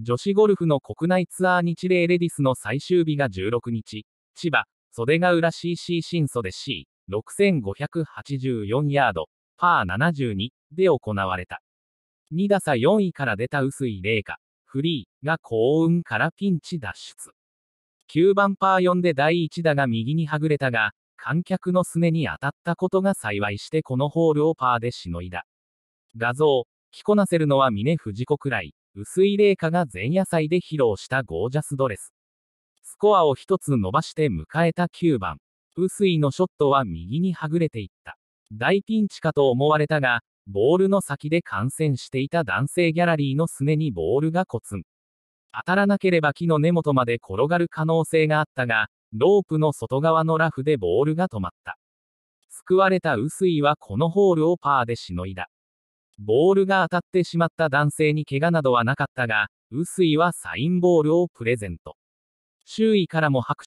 女子ゴルフの国内ツアー日例レディスの最終日が16日、千葉、袖ヶ浦 CC 新袖 C、6584ヤード、パー72で行われた。2打差4位から出た薄い麗華、フリーが幸運からピンチ脱出。9番パー4で第1打が右にはぐれたが、観客のすねに当たったことが幸いしてこのホールをパーでしのいだ。画像、着こなせるのは峰藤子くらい、薄い麗華が前夜祭で披露したゴージャスドレス。スコアを一つ伸ばして迎えた9番。薄いのショットは右にはぐれていった。大ピンチかと思われたが、ボールの先で観戦していた男性ギャラリーのすねにボールがコツン。当たらなければ木の根元まで転がる可能性があったが、ロープの外側のラフでボールが止まった。救われた薄井はこのホールをパーでしのいだ。ボールが当たってしまった男性に怪我などはなかったが、臼井はサインボールをプレゼント。周囲からも拍